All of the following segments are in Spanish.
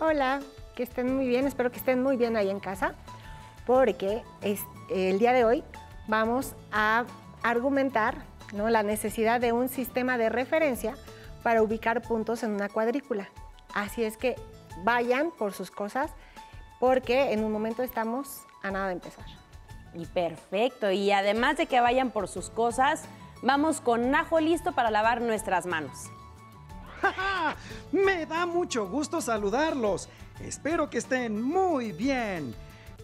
Hola, que estén muy bien, espero que estén muy bien ahí en casa, porque es- el día de hoy vamos a argumentar ¿no? la necesidad de un sistema de referencia para ubicar puntos en una cuadrícula. Así es que vayan por sus cosas, porque en un momento estamos a nada de empezar. Y perfecto. Y además de que vayan por sus cosas, vamos con ajo listo para lavar nuestras manos. Me da mucho gusto saludarlos. Espero que estén muy bien.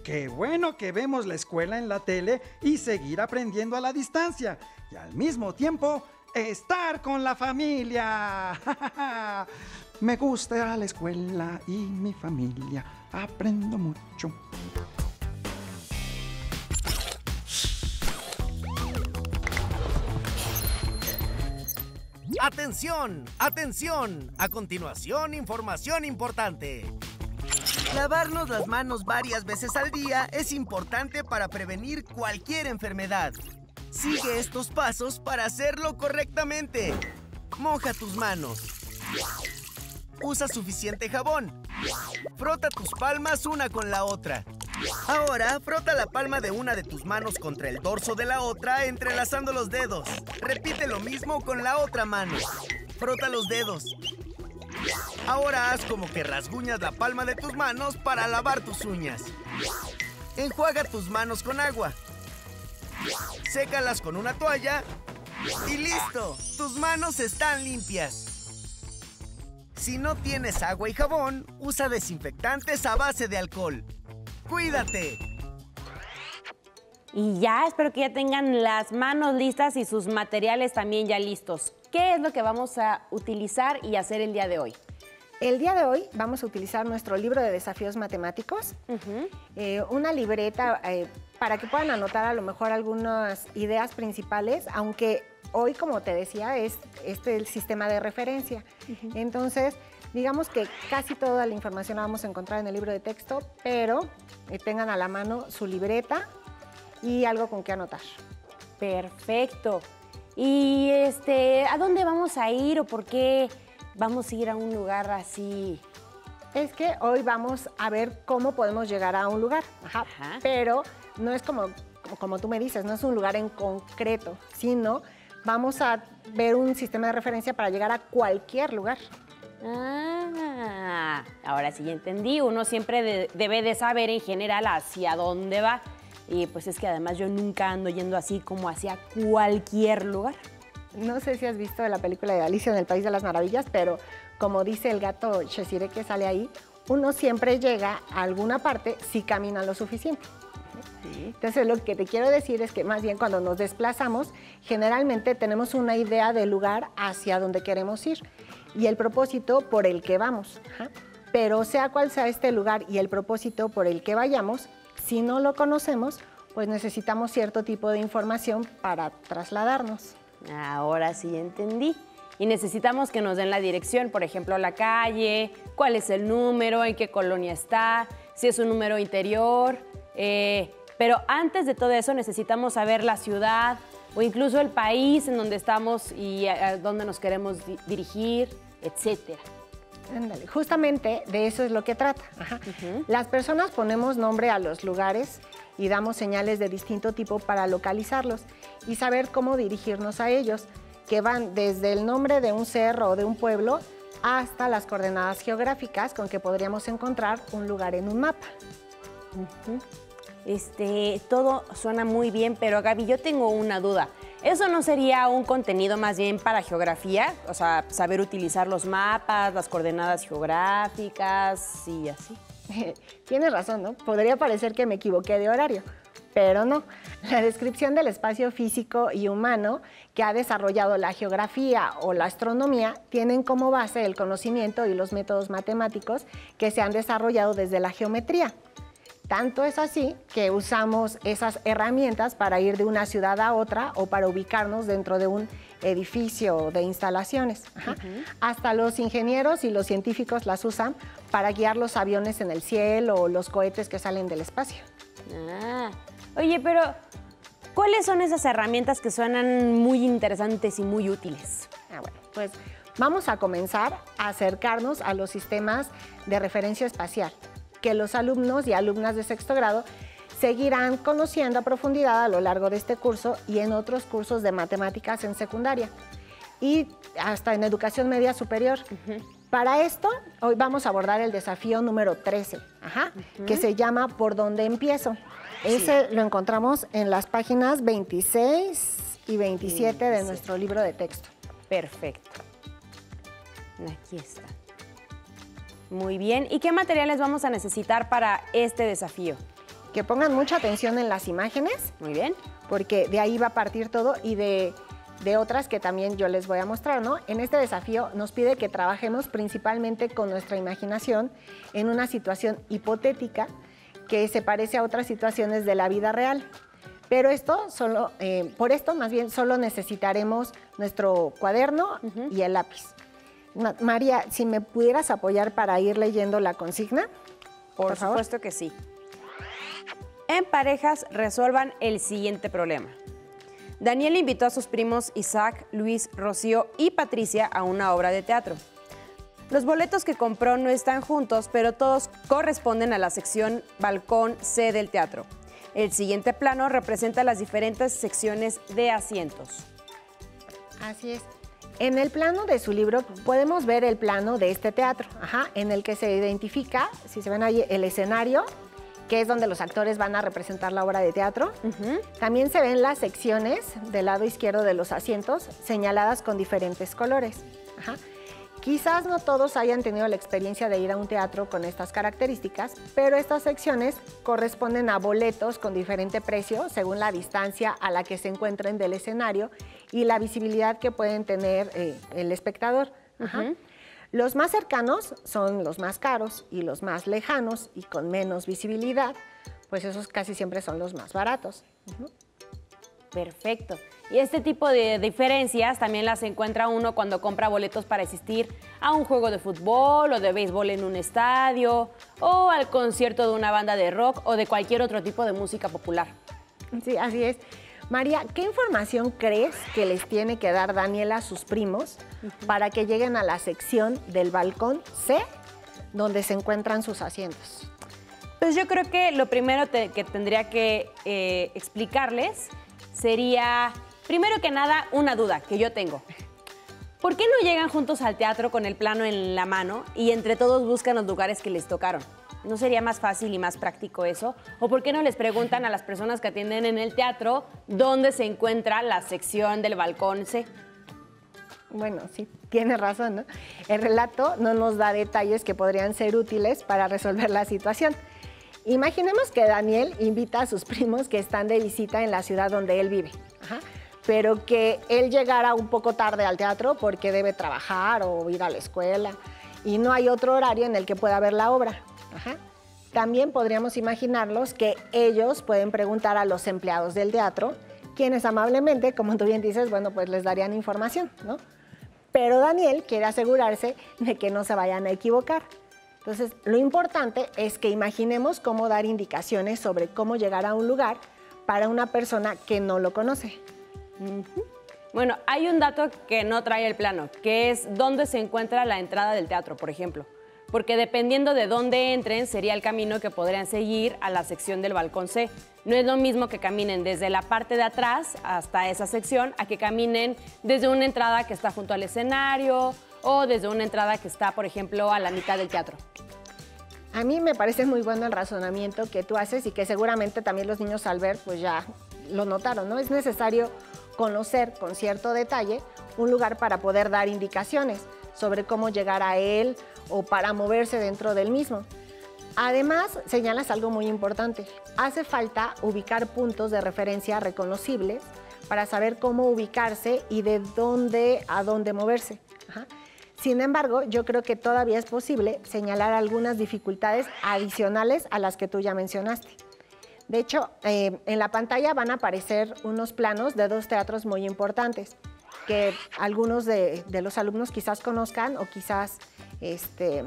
Qué bueno que vemos la escuela en la tele y seguir aprendiendo a la distancia. Y al mismo tiempo, estar con la familia. Me gusta la escuela y mi familia. Aprendo mucho. Atención, atención. A continuación, información importante. Lavarnos las manos varias veces al día es importante para prevenir cualquier enfermedad. Sigue estos pasos para hacerlo correctamente. Moja tus manos. Usa suficiente jabón. Frota tus palmas una con la otra. Ahora, frota la palma de una de tus manos contra el dorso de la otra entrelazando los dedos. Repite lo mismo con la otra mano. Frota los dedos. Ahora haz como que rasguñas la palma de tus manos para lavar tus uñas. Enjuaga tus manos con agua. Sécalas con una toalla. Y listo, tus manos están limpias. Si no tienes agua y jabón, usa desinfectantes a base de alcohol. ¡Cuídate! Y ya, espero que ya tengan las manos listas y sus materiales también ya listos. ¿Qué es lo que vamos a utilizar y hacer el día de hoy? El día de hoy vamos a utilizar nuestro libro de desafíos matemáticos, eh, una libreta eh, para que puedan anotar a lo mejor algunas ideas principales, aunque hoy, como te decía, es este el sistema de referencia. Entonces, digamos que casi toda la información la vamos a encontrar en el libro de texto, pero eh, tengan a la mano su libreta y algo con que anotar. Perfecto. Y este, ¿a dónde vamos a ir o por qué vamos a ir a un lugar así? Es que hoy vamos a ver cómo podemos llegar a un lugar, Ajá. Ajá. pero no es como, como, como tú me dices, no es un lugar en concreto, sino vamos a ver un sistema de referencia para llegar a cualquier lugar. Ah, ahora sí ya entendí. Uno siempre de- debe de saber en general hacia dónde va. Y pues es que además yo nunca ando yendo así como hacia cualquier lugar. No sé si has visto la película de Alicia en el País de las Maravillas, pero como dice el gato Cheshire que sale ahí, uno siempre llega a alguna parte si camina lo suficiente. Entonces lo que te quiero decir es que más bien cuando nos desplazamos, generalmente tenemos una idea del lugar hacia donde queremos ir y el propósito por el que vamos. Ajá. Pero sea cual sea este lugar y el propósito por el que vayamos, si no lo conocemos, pues necesitamos cierto tipo de información para trasladarnos. Ahora sí entendí. Y necesitamos que nos den la dirección, por ejemplo, la calle, cuál es el número, en qué colonia está, si es un número interior. eh, pero antes de todo eso necesitamos saber la ciudad o incluso el país en donde estamos y a, a dónde nos queremos di- dirigir, etcétera. Ándale, justamente de eso es lo que trata. ajá. Las personas ponemos nombre a los lugares y damos señales de distinto tipo para localizarlos y saber cómo dirigirnos a ellos, que van desde el nombre de un cerro o de un pueblo hasta las coordenadas geográficas con que podríamos encontrar un lugar en un mapa. Este, todo suena muy bien, pero Gaby, yo tengo una duda. ¿Eso no sería un contenido más bien para geografía? O sea, saber utilizar los mapas, las coordenadas geográficas y así. Tienes razón, ¿no? Podría parecer que me equivoqué de horario, pero no. La descripción del espacio físico y humano que ha desarrollado la geografía o la astronomía tienen como base el conocimiento y los métodos matemáticos que se han desarrollado desde la geometría. Tanto es así que usamos esas herramientas para ir de una ciudad a otra o para ubicarnos dentro de un edificio de instalaciones. Ajá. Hasta los ingenieros y los científicos las usan para guiar los aviones en el cielo o los cohetes que salen del espacio. Ah, oye, pero ¿cuáles son esas herramientas que suenan muy interesantes y muy útiles? Ah, bueno, pues Vamos a comenzar a acercarnos a los sistemas de referencia espacial, que los alumnos y alumnas de sexto grado seguirán conociendo a profundidad a lo largo de este curso y en otros cursos de matemáticas en secundaria y hasta en educación media superior. Para esto, hoy vamos a abordar el desafío número 13, que se llama ¿Por dónde empiezo? Ese lo encontramos en las páginas 26 y 27 de nuestro libro de texto. Perfecto. Aquí está. Muy bien. ¿Y qué materiales vamos a necesitar para este desafío? Que pongan mucha atención en las imágenes. Muy bien. Porque de ahí va a partir todo y de de otras que también yo les voy a mostrar, ¿no? En este desafío nos pide que trabajemos principalmente con nuestra imaginación en una situación hipotética que se parece a otras situaciones de la vida real. Pero esto solo, eh, por esto más bien solo necesitaremos nuestro cuaderno y el lápiz. María, si me pudieras apoyar para ir leyendo la consigna. Por, supuesto que sí. En parejas resuelvan el siguiente problema. Daniel invitó a sus primos Isaac, Luis, Rocío y Patricia a una obra de teatro. Los boletos que compró no están juntos, pero todos corresponden a la sección Balcón C del teatro. El siguiente plano representa las diferentes secciones de asientos. Así es. En el plano de su libro podemos ver el plano de este teatro, en el que se identifica, si se ven ahí, el escenario, que es donde los actores van a representar la obra de teatro. También se ven las secciones del lado izquierdo de los asientos señaladas con diferentes colores. Quizás no todos hayan tenido la experiencia de ir a un teatro con estas características, pero estas secciones corresponden a boletos con diferente precio según la distancia a la que se encuentren del escenario y la visibilidad que pueden tener eh, el espectador. Los más cercanos son los más caros y los más lejanos y con menos visibilidad, pues esos casi siempre son los más baratos. Perfecto. Y este tipo de diferencias también las encuentra uno cuando compra boletos para asistir a un juego de fútbol o de béisbol en un estadio o al concierto de una banda de rock o de cualquier otro tipo de música popular. Sí, así es. María, ¿qué información crees que les tiene que dar Daniela a sus primos para que lleguen a la sección del balcón C donde se encuentran sus asientos? Pues yo creo que lo primero que tendría que eh, explicarles sería, primero que nada, una duda que yo tengo. ¿Por qué no llegan juntos al teatro con el plano en la mano y entre todos buscan los lugares que les tocaron? ¿No sería más fácil y más práctico eso? ¿O por qué no les preguntan a las personas que atienden en el teatro dónde se encuentra la sección del balcón C? Bueno, sí, tiene razón, ¿no? El relato no nos da detalles que podrían ser útiles para resolver la situación. Imaginemos que Daniel invita a sus primos que están de visita en la ciudad donde él vive, pero que él llegara un poco tarde al teatro porque debe trabajar o ir a la escuela y no hay otro horario en el que pueda ver la obra. También podríamos imaginarlos que ellos pueden preguntar a los empleados del teatro, quienes amablemente, como tú bien dices, bueno, pues les darían información, ¿no? Pero Daniel quiere asegurarse de que no se vayan a equivocar. Entonces, lo importante es que imaginemos cómo dar indicaciones sobre cómo llegar a un lugar para una persona que no lo conoce. Bueno, hay un dato que no trae el plano, que es dónde se encuentra la entrada del teatro, por ejemplo porque dependiendo de dónde entren sería el camino que podrían seguir a la sección del balcón C. No es lo mismo que caminen desde la parte de atrás hasta esa sección a que caminen desde una entrada que está junto al escenario o desde una entrada que está, por ejemplo, a la mitad del teatro. A mí me parece muy bueno el razonamiento que tú haces y que seguramente también los niños al ver pues ya lo notaron, ¿no? Es necesario conocer con cierto detalle un lugar para poder dar indicaciones sobre cómo llegar a él o para moverse dentro del mismo. Además, señalas algo muy importante. Hace falta ubicar puntos de referencia reconocibles para saber cómo ubicarse y de dónde a dónde moverse. Sin embargo, yo creo que todavía es posible señalar algunas dificultades adicionales a las que tú ya mencionaste. De hecho, eh, en la pantalla van a aparecer unos planos de dos teatros muy importantes que algunos de, los alumnos quizás conozcan o quizás, este,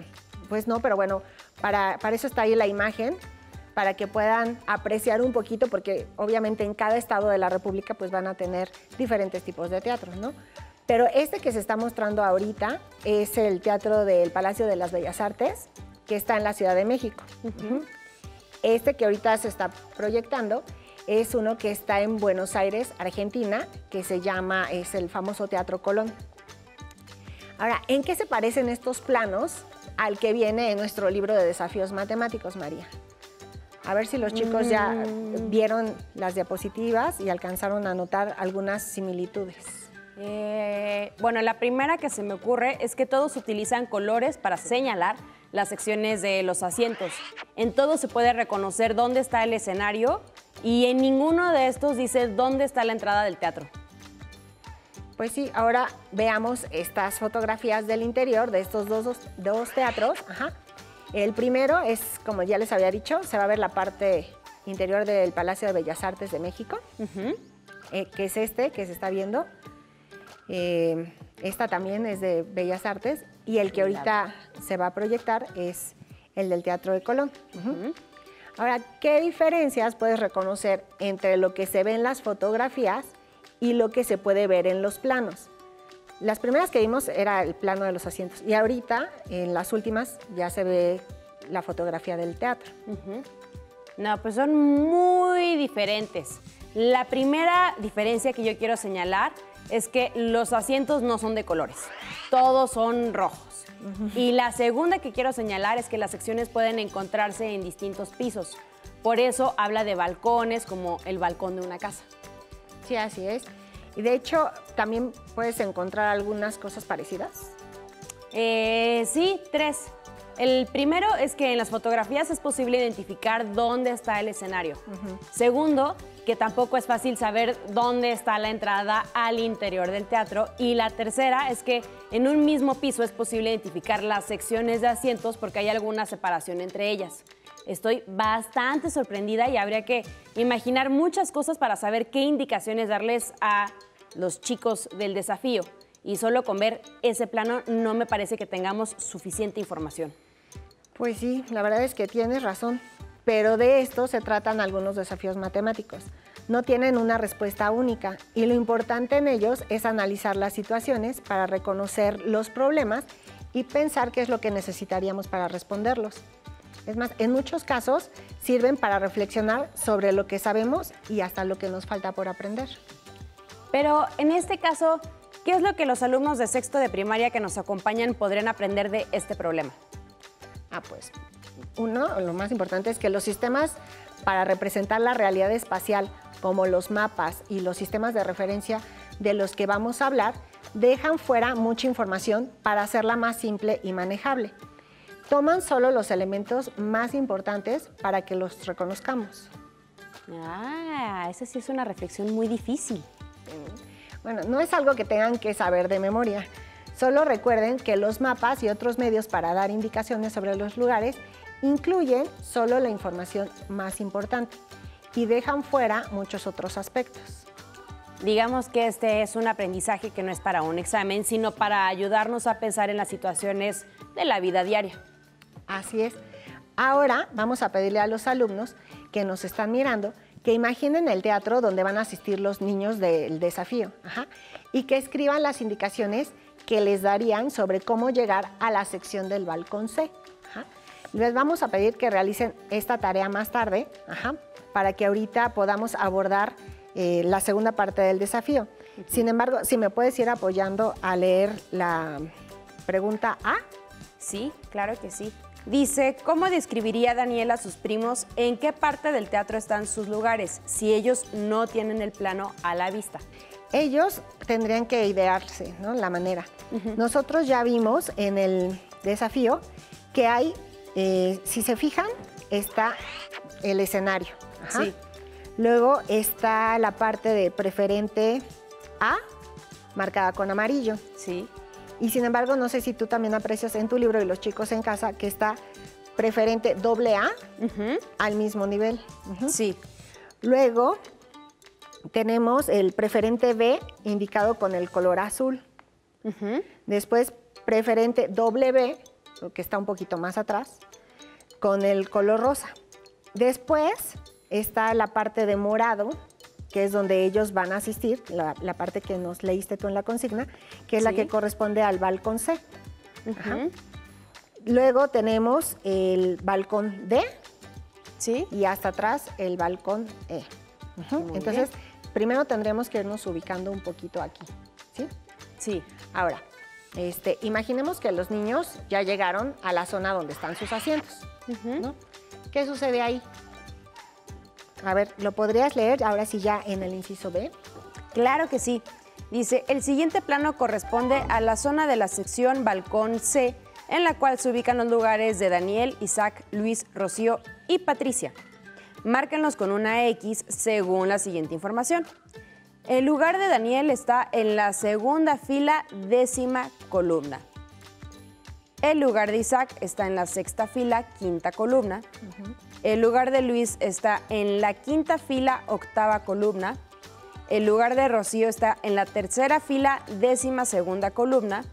pues no, pero bueno, para, para eso está ahí la imagen, para que puedan apreciar un poquito, porque obviamente en cada estado de la República pues van a tener diferentes tipos de teatros, ¿no? Pero este que se está mostrando ahorita es el Teatro del Palacio de las Bellas Artes, que está en la Ciudad de México. Este que ahorita se está proyectando es uno que está en Buenos Aires, Argentina, que se llama, es el famoso Teatro Colón. Ahora, ¿en qué se parecen estos planos al que viene en nuestro libro de desafíos matemáticos, María? A ver si los chicos ya Mm. vieron las diapositivas y alcanzaron a notar algunas similitudes. Eh, bueno, la primera que se me ocurre es que todos utilizan colores para señalar las secciones de los asientos. En todos se puede reconocer dónde está el escenario y en ninguno de estos dice dónde está la entrada del teatro. Pues sí, ahora veamos estas fotografías del interior de estos dos, dos- dos teatros. Ajá. El primero es, como ya les había dicho, se va a ver la parte interior del Palacio de Bellas Artes de México, eh, que es este que se está viendo. Eh, esta también es de Bellas Artes y el que ahorita se va a proyectar es el del Teatro de Colón. Ahora, ¿qué diferencias puedes reconocer entre lo que se ve en las fotografías y lo que se puede ver en los planos? Las primeras que vimos era el plano de los asientos y ahorita, en las últimas, ya se ve la fotografía del teatro. No, pues son muy diferentes. La primera diferencia que yo quiero señalar es que los asientos no son de colores, todos son rojos. Y la segunda que quiero señalar es que las secciones pueden encontrarse en distintos pisos. Por eso habla de balcones como el balcón de una casa. Sí, así es. Y de hecho, también puedes encontrar algunas cosas parecidas. Eh, sí, tres. El primero es que en las fotografías es posible identificar dónde está el escenario. Segundo, que tampoco es fácil saber dónde está la entrada al interior del teatro. Y la tercera es que en un mismo piso es posible identificar las secciones de asientos porque hay alguna separación entre ellas. Estoy bastante sorprendida y habría que imaginar muchas cosas para saber qué indicaciones darles a los chicos del desafío. Y solo con ver ese plano no me parece que tengamos suficiente información. Pues sí, la verdad es que tienes razón, pero de esto se tratan algunos desafíos matemáticos. No tienen una respuesta única y lo importante en ellos es analizar las situaciones para reconocer los problemas y pensar qué es lo que necesitaríamos para responderlos. Es más, en muchos casos sirven para reflexionar sobre lo que sabemos y hasta lo que nos falta por aprender. Pero en este caso, ¿qué es lo que los alumnos de sexto de primaria que nos acompañan podrían aprender de este problema? Ah, pues uno, lo más importante es que los sistemas para representar la realidad espacial, como los mapas y los sistemas de referencia de los que vamos a hablar, dejan fuera mucha información para hacerla más simple y manejable. Toman solo los elementos más importantes para que los reconozcamos. Ah, esa sí es una reflexión muy difícil. Bueno, no es algo que tengan que saber de memoria. Solo recuerden que los mapas y otros medios para dar indicaciones sobre los lugares incluyen solo la información más importante y dejan fuera muchos otros aspectos. Digamos que este es un aprendizaje que no es para un examen, sino para ayudarnos a pensar en las situaciones de la vida diaria. Así es. Ahora vamos a pedirle a los alumnos que nos están mirando que imaginen el teatro donde van a asistir los niños del desafío ajá, y que escriban las indicaciones que les darían sobre cómo llegar a la sección del balcón C. ajá. Les vamos a pedir que realicen esta tarea más tarde ajá, para que ahorita podamos abordar eh, la segunda parte del desafío. Sin embargo, si me puedes ir apoyando a leer la pregunta A. Sí, claro que sí. Dice, ¿cómo describiría Daniela a sus primos en qué parte del teatro están sus lugares si ellos no tienen el plano a la vista? Ellos tendrían que idearse ¿no? la manera. Nosotros ya vimos en el desafío que hay, eh, si se fijan, está el escenario. Ajá. Sí. Luego está la parte de preferente A, marcada con amarillo. Sí. Y sin embargo, no sé si tú también aprecias en tu libro y los chicos en casa que está preferente doble A al mismo nivel. Sí. Luego tenemos el preferente B indicado con el color azul. Después preferente W, que está un poquito más atrás, con el color rosa. Después está la parte de morado que es donde ellos van a asistir, la, la parte que nos leíste tú en la consigna, que es la que corresponde al balcón C. Ujú. Luego tenemos el balcón D Sí. y hasta atrás el balcón E. Entonces, primero tendremos que irnos ubicando un poquito aquí, ¿sí? Sí. Ahora, este, imaginemos que los niños ya llegaron a la zona donde están sus asientos. ¿no? ¿Qué sucede ahí? A ver, ¿lo podrías leer ahora sí ya en el inciso B? Claro que sí. Dice, el siguiente plano corresponde a la zona de la sección Balcón C, en la cual se ubican los lugares de Daniel, Isaac, Luis, Rocío y Patricia. Márquenlos con una X según la siguiente información. El lugar de Daniel está en la segunda fila décima columna. El lugar de Isaac está en la sexta fila quinta columna. El lugar de Luis está en la quinta fila octava columna. El lugar de Rocío está en la tercera fila décima segunda columna.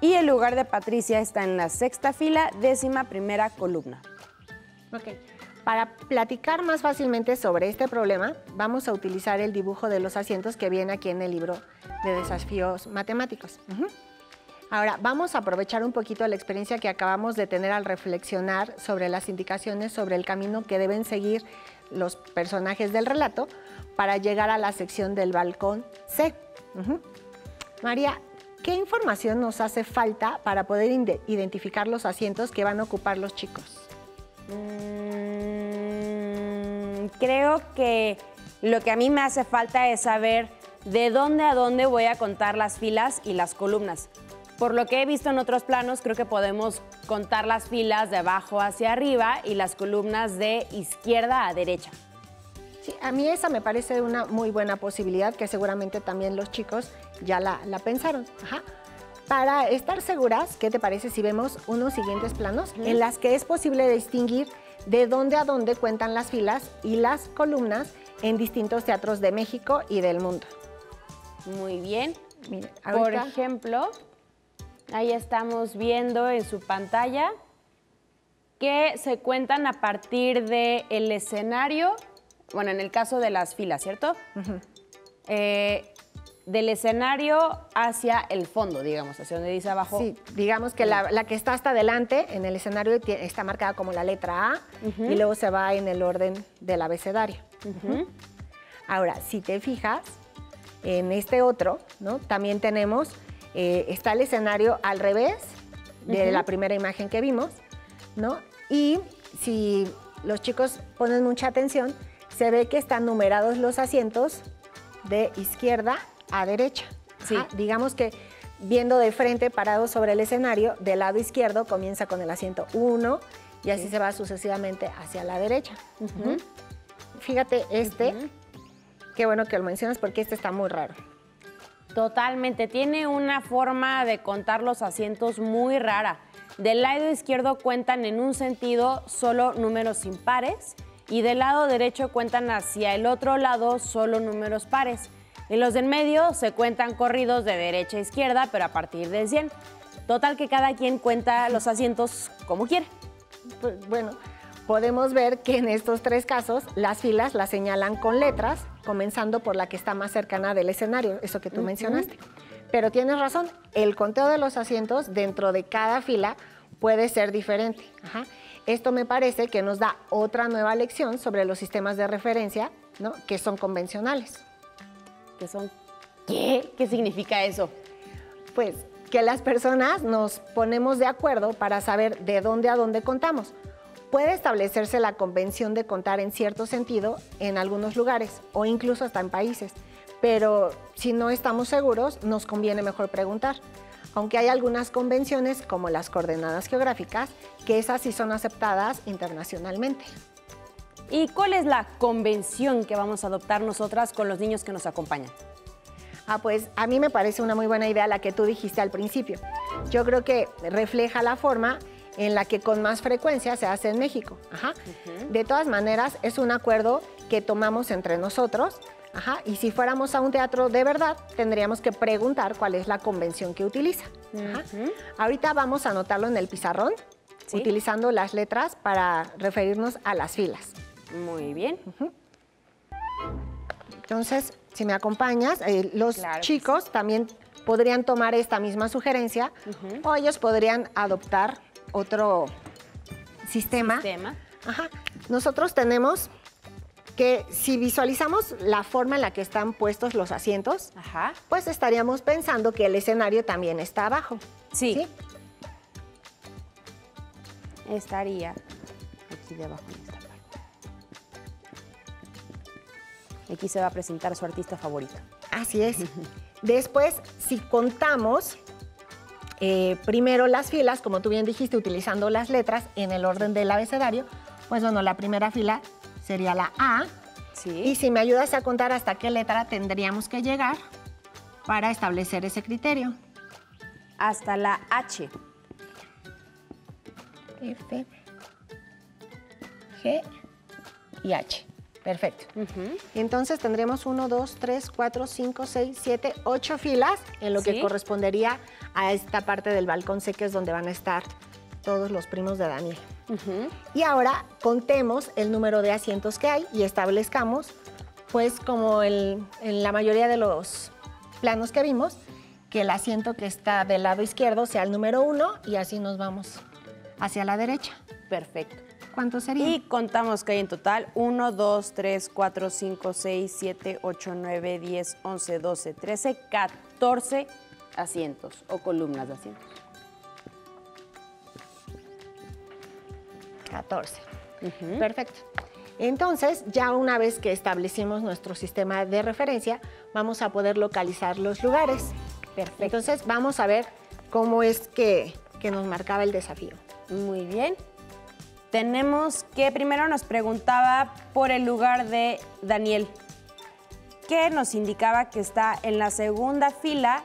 Y el lugar de Patricia está en la sexta fila décima primera columna. Ok. Para platicar más fácilmente sobre este problema, vamos a utilizar el dibujo de los asientos que viene aquí en el libro de desafíos matemáticos. Ahora, vamos a aprovechar un poquito la experiencia que acabamos de tener al reflexionar sobre las indicaciones sobre el camino que deben seguir los personajes del relato para llegar a la sección del balcón C. María, ¿qué información nos hace falta para poder identificar los asientos que van a ocupar los chicos? Mm, creo que lo que a mí me hace falta es saber de dónde a dónde voy a contar las filas y las columnas. Por lo que he visto en otros planos, creo que podemos contar las filas de abajo hacia arriba y las columnas de izquierda a derecha. Sí, a mí esa me parece una muy buena posibilidad que seguramente también los chicos ya la, la pensaron. Ajá. Para estar seguras, ¿qué te parece si vemos unos siguientes planos en las que es posible distinguir de dónde a dónde cuentan las filas y las columnas en distintos teatros de México y del mundo? Muy bien. Mire, Por ejemplo, ahí estamos viendo en su pantalla que se cuentan a partir del escenario, bueno, en el caso de las filas, ¿cierto? Eh, del escenario hacia el fondo, digamos, hacia donde dice abajo. Sí, digamos que la, la que está hasta adelante en el escenario está marcada como la letra A y luego se va en el orden del abecedario. Ahora, si te fijas, en este otro, ¿no? También tenemos, eh, está el escenario al revés de la primera imagen que vimos, ¿no? Y si los chicos ponen mucha atención, se ve que están numerados los asientos de izquierda a derecha. Sí. Ajá, Digamos que viendo de frente, parado sobre el escenario, del lado izquierdo comienza con el asiento 1 y así se va sucesivamente hacia la derecha. Fíjate, este, qué bueno que lo mencionas porque este está muy raro. Totalmente, tiene una forma de contar los asientos muy rara. Del lado izquierdo cuentan en un sentido solo números impares y del lado derecho cuentan hacia el otro lado solo números pares. En los del medio se cuentan corridos de derecha a izquierda, pero a partir del 100. Total que cada quien cuenta los asientos como quiere. Pues, bueno, podemos ver que en estos tres casos las filas las señalan con letras, comenzando por la que está más cercana del escenario, eso que tú mencionaste. Pero tienes razón, el conteo de los asientos dentro de cada fila puede ser diferente. Ajá. Esto me parece que nos da otra nueva lección sobre los sistemas de referencia, ¿no? que son convencionales. ¿Qué son? ¿Qué? ¿Qué significa eso? Pues que las personas nos ponemos de acuerdo para saber de dónde a dónde contamos. Puede establecerse la convención de contar en cierto sentido en algunos lugares o incluso hasta en países, pero si no estamos seguros, nos conviene mejor preguntar. Aunque hay algunas convenciones, como las coordenadas geográficas, que esas sí son aceptadas internacionalmente. ¿Y cuál es la convención que vamos a adoptar nosotras con los niños que nos acompañan? Ah, pues a mí me parece una muy buena idea la que tú dijiste al principio. Yo creo que refleja la forma en la que con más frecuencia se hace en México. Ajá. De todas maneras, es un acuerdo que tomamos entre nosotros. Ajá. Y si fuéramos a un teatro de verdad, tendríamos que preguntar cuál es la convención que utiliza. Ajá. Ahorita vamos a anotarlo en el pizarrón, Sí. utilizando las letras para referirnos a las filas. Muy bien. Entonces, si me acompañas, eh, los Claro chicos también podrían tomar esta misma sugerencia o ellos podrían adoptar otro sistema. Tema. Ajá. Nosotros tenemos que si visualizamos la forma en la que están puestos los asientos, Ajá. pues estaríamos pensando que el escenario también está abajo. Sí. Estaría aquí debajo Aquí se va a presentar su artista favorito. Así es. Después, si contamos eh, primero las filas, como tú bien dijiste, utilizando las letras en el orden del abecedario, pues bueno, la primera fila sería la A. Sí. Y si me ayudas a contar hasta qué letra tendríamos que llegar para establecer ese criterio. Hasta la H. F, G y H. Perfecto. Entonces tendremos 1, 2, 3, 4, 5, 6, 7, 8 filas en lo que correspondería a esta parte del balcón C que es donde van a estar todos los primos de Daniel. Y ahora contemos el número de asientos que hay y establezcamos, pues como el- en la mayoría de los planos que vimos, que el asiento que está del lado izquierdo sea el número 1 y así nos vamos hacia la derecha. Perfecto. ¿Cuántos serían? Y contamos que hay en total 1, 2, 3, 4, 5, 6, 7, 8, 9, 10, 11, 12, 13, 14 asientos o columnas de asientos. 14. Perfecto. Entonces, ya una vez que establecimos nuestro sistema de referencia, vamos a poder localizar los lugares. Perfecto. Entonces, vamos a ver cómo es que, que nos marcaba el desafío. Muy bien. Tenemos que primero nos preguntaba por el lugar de Daniel, que nos indicaba que está en la segunda fila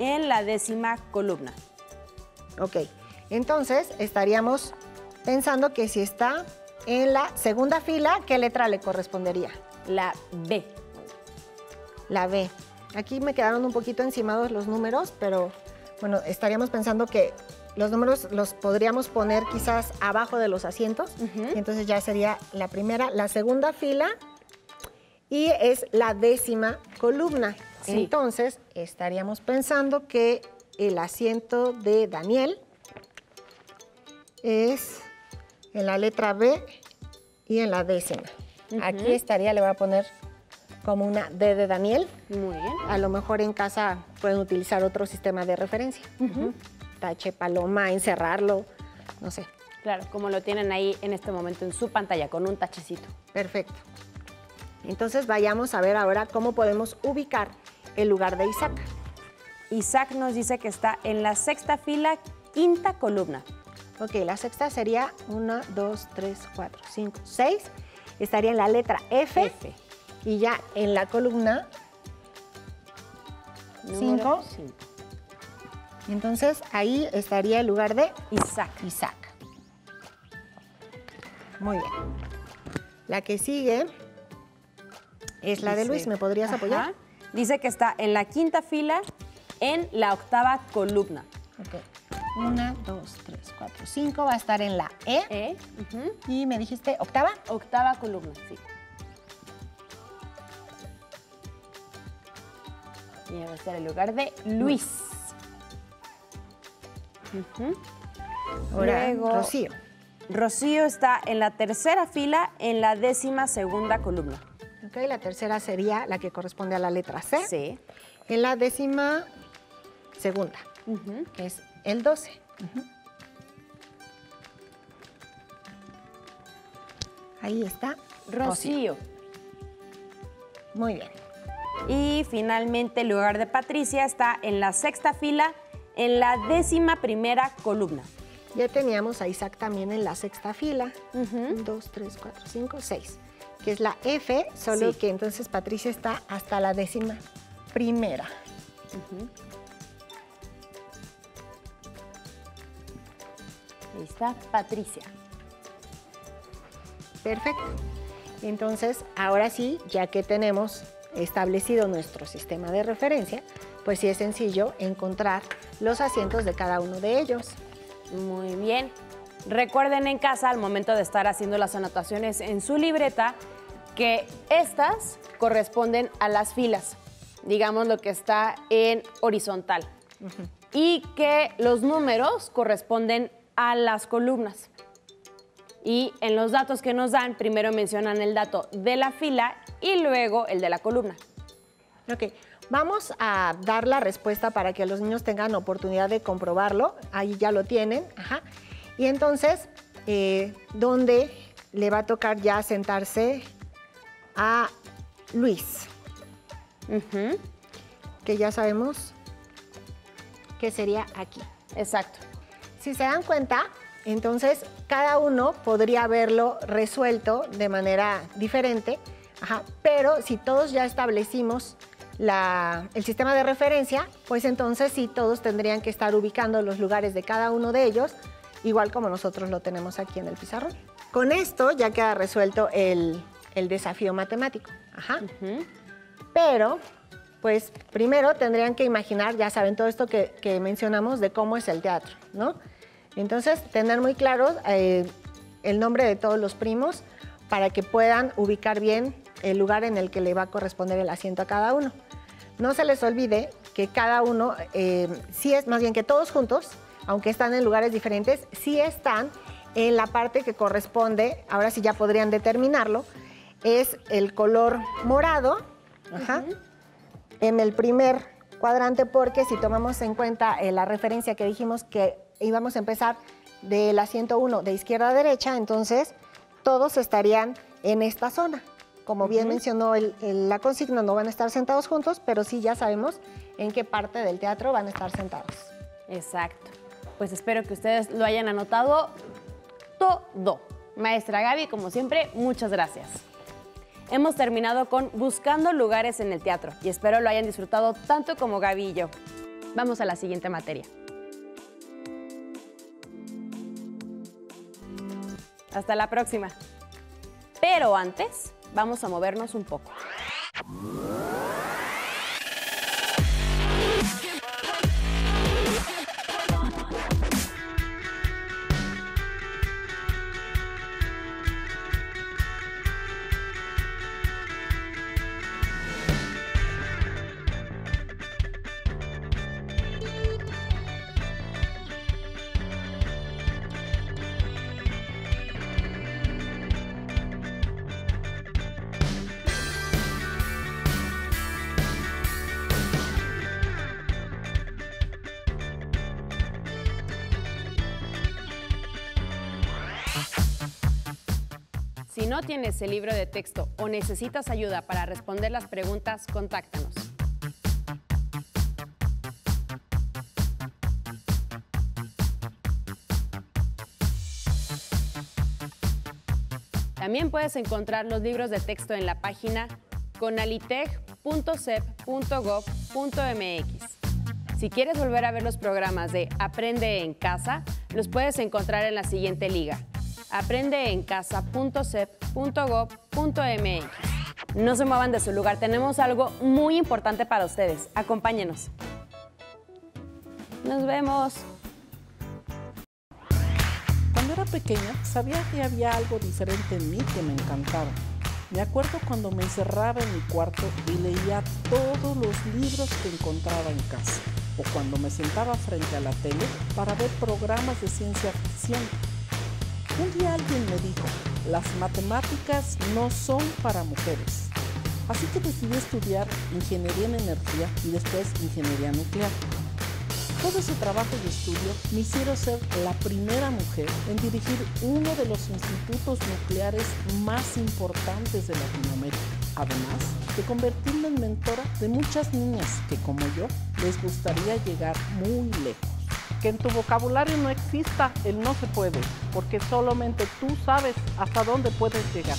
en la décima columna. Ok. Entonces, estaríamos pensando que si está en la segunda fila, ¿qué letra le correspondería? La B. La B. Aquí me quedaron un poquito encimados los números, pero bueno, estaríamos pensando que los números los podríamos poner quizás abajo de los asientos. y entonces ya sería la primera, la segunda fila y es la décima columna. Sí. Entonces estaríamos pensando que el asiento de Daniel es en la letra B y en la décima. Aquí estaría, le voy a poner como una D de Daniel. Muy bien. A lo mejor en casa pueden utilizar otro sistema de referencia. Tache, paloma, encerrarlo, no sé. Claro, como lo tienen ahí en este momento en su pantalla, con un tachecito. Perfecto. Entonces vayamos a ver ahora cómo podemos ubicar el lugar de Isaac. Isaac nos dice que está en la sexta fila, quinta columna. Ok, la sexta sería 1, 2, 3, 4, 5, 6. Estaría en la letra F. F. Y ya en la columna, Número Cinco. cinco. Entonces ahí estaría el lugar de Isaac. Isaac. Muy bien. La que sigue es la de Luis. ¿Me podrías apoyar? Ajá. Dice que está en la quinta fila, en la octava columna. Ok. Una, dos, tres, cuatro, cinco. Va a estar en la E. Ujú. Y me dijiste octava. Octava columna, sí. Y va a estar el lugar de Luis. Ahora, Luego- Rocío. Rocío está en la tercera fila, en la décima segunda columna. Ok, la tercera sería la que corresponde a la letra C. Sí. En la décima segunda, que es el 12. Ujú. Ahí está. Rocío. Muy bien. Y finalmente el lugar de Patricia está en la sexta fila, en la décima primera columna. Ya teníamos a Isaac también en la sexta fila. Dos, tres, cuatro, cinco, seis. Que es la F, solo Sí. que entonces Patricia está hasta la décima primera. Ahí está Patricia. Perfecto. Entonces, ahora sí, ya que tenemos establecido nuestro sistema de referencia, pues sí es sencillo encontrar los asientos de cada uno de ellos. Muy bien. Recuerden en casa, al momento de estar haciendo las anotaciones en su libreta, que estas corresponden a las filas, digamos lo que está en horizontal, y que los números corresponden a las columnas. Y en los datos que nos dan, primero mencionan el dato de la fila y luego el de la columna. Ok, vamos a dar la respuesta para que los niños tengan oportunidad de comprobarlo. Ahí ya lo tienen. Ajá. Y entonces, eh, ¿dónde le va a tocar ya sentarse a Luis? Que ya sabemos que sería aquí. Exacto. Si se dan cuenta, entonces cada uno podría haberlo resuelto de manera diferente, ajá, pero si todos ya establecimos la- el sistema de referencia, pues entonces sí todos tendrían que estar ubicando los lugares de cada uno de ellos, igual como nosotros lo tenemos aquí en el pizarrón. Con esto ya queda resuelto el, el desafío matemático. Ajá. Pero, pues primero tendrían que imaginar, ya saben, todo esto que, que mencionamos de cómo es el teatro, ¿no? Entonces, tener muy claro eh, el nombre de todos los primos para que puedan ubicar bien el lugar en el que le va a corresponder el asiento a cada uno. No se les olvide que cada uno, eh, sí es, más bien que todos juntos, aunque están en lugares diferentes, sí están en la parte que corresponde, ahora sí ya podrían determinarlo, es el color morado, ajá, en el primer cuadrante, porque si tomamos en cuenta eh, la referencia que dijimos que íbamos a empezar del asiento 1 de izquierda a derecha, entonces todos estarían en esta zona. Como bien mencionó el- el- la consigna, no van a estar sentados juntos, pero sí ya sabemos en qué parte del teatro van a estar sentados. Exacto. Pues espero que ustedes lo hayan anotado todo. Maestra Gaby, como siempre, muchas gracias. Hemos terminado con Buscando lugares en el teatro y espero lo hayan disfrutado tanto como Gaby y yo. Vamos a la siguiente materia. Hasta la próxima. Pero antes, vamos a movernos un poco. Tienes el libro de texto o necesitas ayuda para responder las preguntas, contáctanos. También puedes encontrar los libros de texto en la página conalitech.cep.gov.mx. Si quieres volver a ver los programas de Aprende en Casa, los puedes encontrar en la siguiente liga: aprendeencasa.cep.gov.mx. No se muevan de su lugar, tenemos algo muy importante para ustedes. Acompáñenos. Nos vemos. Cuando era pequeña sabía que había algo diferente en mí que me encantaba. Me acuerdo cuando me encerraba en mi cuarto y leía todos los libros que encontraba en casa. O cuando me sentaba frente a la tele para ver programas de ciencia ficción. Un día alguien me dijo, las matemáticas no son para mujeres. Así que decidí estudiar ingeniería en energía y después ingeniería nuclear. Todo ese trabajo y estudio me hicieron ser la primera mujer en dirigir uno de los institutos nucleares más importantes de Latinoamérica. Además de convertirme en mentora de muchas niñas que, como yo, les gustaría llegar muy lejos. Que en tu vocabulario no exista el no se puede, porque solamente tú sabes hasta dónde puedes llegar.